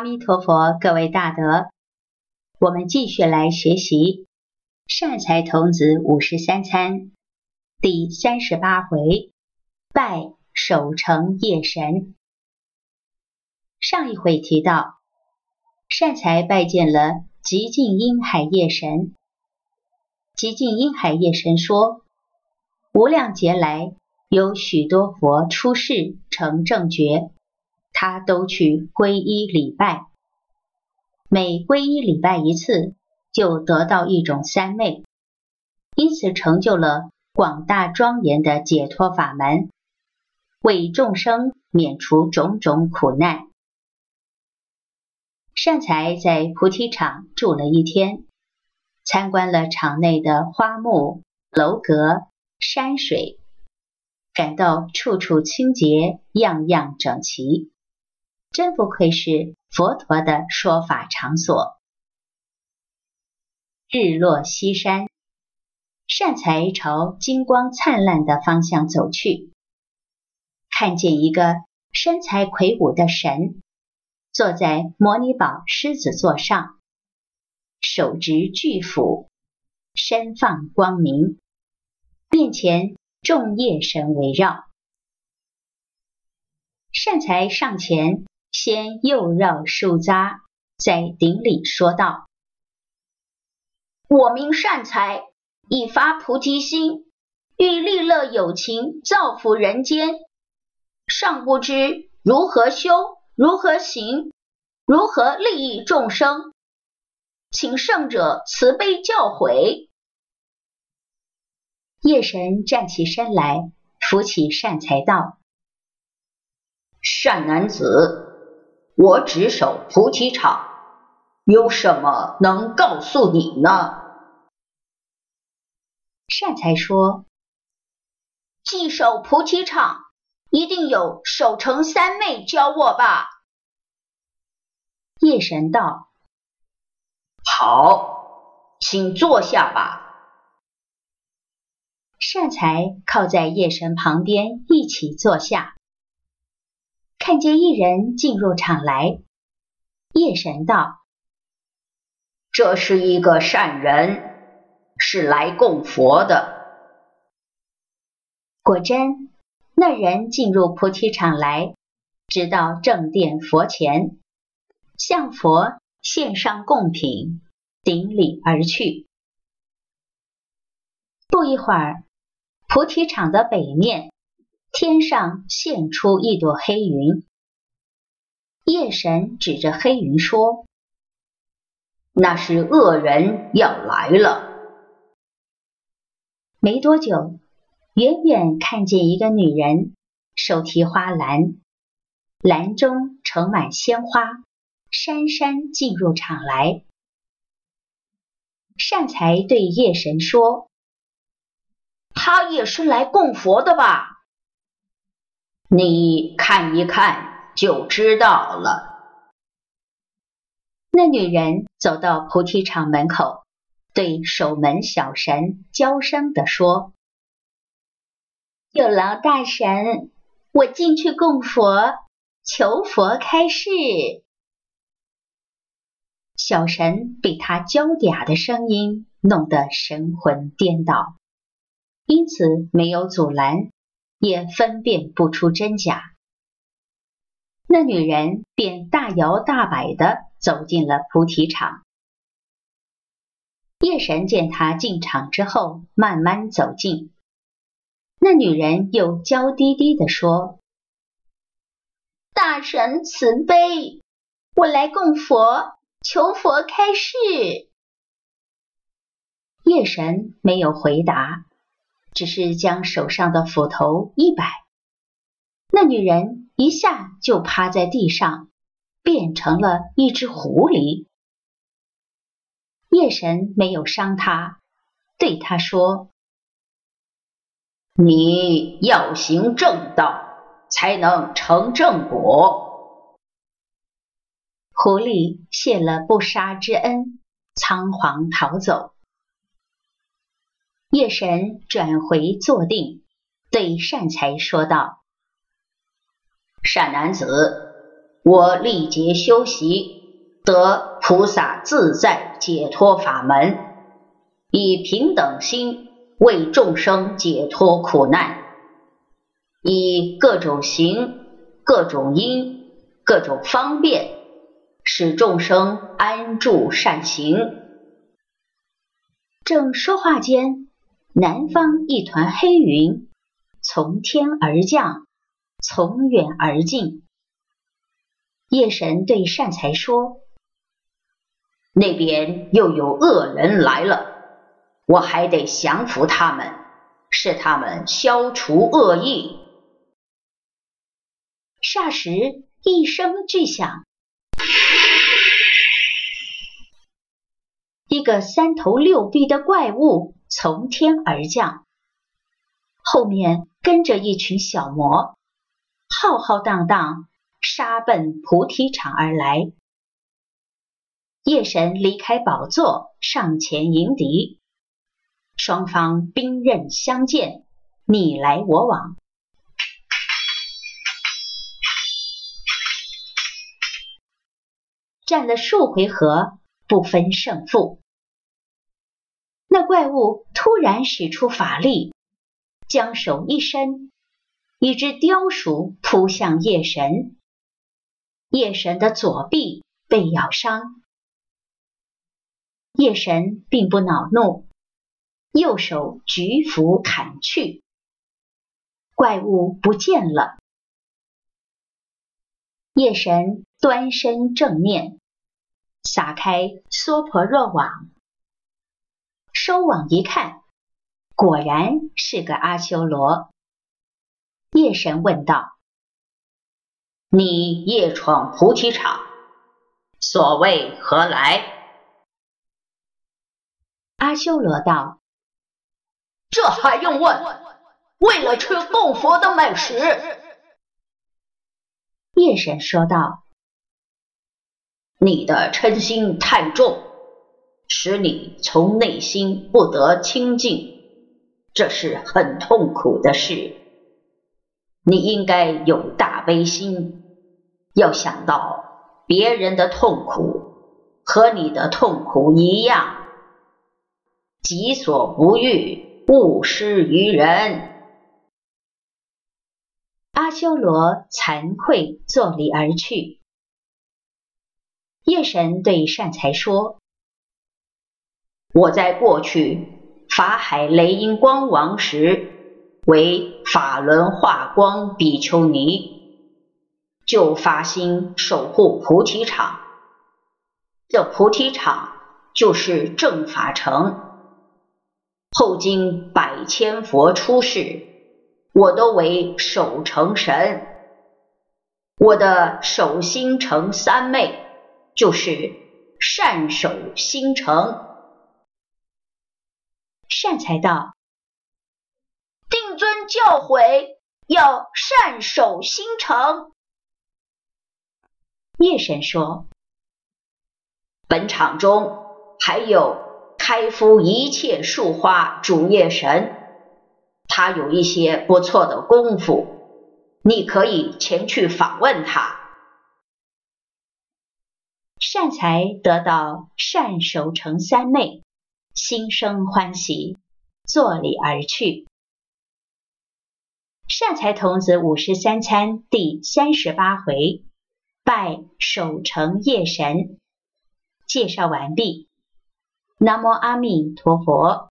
阿弥陀佛，各位大德，我们继续来学习善财童子五十三参第三十八回，拜守城夜神。上一回提到，善财拜见了极尽阴海夜神，极尽阴海夜神说：无量劫来，有许多佛出世成正觉。他都去皈依礼拜，每皈依礼拜一次，就得到一种三昧，因此成就了广大庄严的解脱法门，为众生免除种种苦难。善财在菩提场住了一天，参观了场内的花木楼阁山水，感到处处清洁，样样整齐。真不愧是佛陀的说法场所。日落西山，善财朝金光灿烂的方向走去，看见一个身材魁梧的神坐在摩尼宝狮子座上，手执巨斧，身放光明，面前众夜神围绕。善财上前。先又绕树匝，在顶礼说道：“我名善财，已发菩提心，欲利乐有情，造福人间，尚不知如何修，如何行，如何利益众生，请圣者慈悲教诲。”夜神站起身来，扶起善财道：“善男子。”我只守菩提场，有什么能告诉你呢？善财说：“既守菩提场，一定有守成三昧教我吧。”夜神道：“好，请坐下吧。”善财靠在夜神旁边，一起坐下。看见一人进入场来，夜神道：“这是一个善人，是来供佛的。”果真，那人进入菩提场来，直到正殿佛前，向佛献上贡品，顶礼而去。不一会儿，菩提场的北面。天上现出一朵黑云，夜神指着黑云说：“那是恶人要来了。”没多久，远远看见一个女人手提花篮，篮中盛满鲜花，姗姗进入场来。善财对夜神说：“他也是来供佛的吧？”你看一看就知道了。那女人走到菩提场门口，对守门小神娇声地说：“有劳大神，我进去供佛，求佛开示。”小神被他娇嗲的声音弄得神魂颠倒，因此没有阻拦。也分辨不出真假，那女人便大摇大摆的走进了菩提场。夜神见他进场之后，慢慢走近，那女人又娇滴滴的说：“大神慈悲，我来供佛，求佛开示。”夜神没有回答。只是将手上的斧头一摆，那女人一下就趴在地上，变成了一只狐狸。夜神没有伤她，对她说：“你要行正道，才能成正果。”狐狸谢了不杀之恩，仓皇逃走。夜神转回坐定，对善财说道：“善男子，我历劫修习，得菩萨自在解脱法门，以平等心为众生解脱苦难，以各种行、各种因、各种方便，使众生安住善行。正说话间，南方一团黑云从天而降，从远而近。夜神对善财说：“那边又有恶人来了，我还得降服他们，使他们消除恶意。”霎时一声巨响，一个三头六臂的怪物从天而降，后面跟着一群小魔，浩浩荡荡。杀奔菩提场而来，夜神离开宝座，上前迎敌，双方兵刃相见，你来我往，战了数回合，不分胜负。那怪物突然使出法力，将手一伸，一只雕鼠扑向夜神。夜神的左臂被咬伤，夜神并不恼怒，右手举斧砍去，怪物不见了。夜神端身正面，撒开娑婆若网，收网一看，果然是个阿修罗。夜神问道。你夜闯菩提场，所谓何来？阿修罗道：“这还用问？为了吃供佛的美食。”夜神说道：“你的嗔心太重，使你从内心不得清净，这是很痛苦的事。你应该有大悲心。”要想到别人的痛苦和你的痛苦一样，己所不欲，勿施于人。阿修罗惭愧作礼而去。夜神对善财说：“我在过去法海雷音光王时，为法轮化光比丘尼。”就发心守护菩提场，这菩提场就是正法城。后经百千佛出世，我都为守城神。我的守心城三昧就是善守心城。善财道，定尊教诲要善守心诚。夜神说：“本场中还有开敷一切树花主夜神，他有一些不错的功夫，你可以前去访问他。”善财得到善守成三昧，心生欢喜，作礼而去。善财童子五十三参第三十八回。拜守城夜神，介绍完毕。南无阿弥陀佛。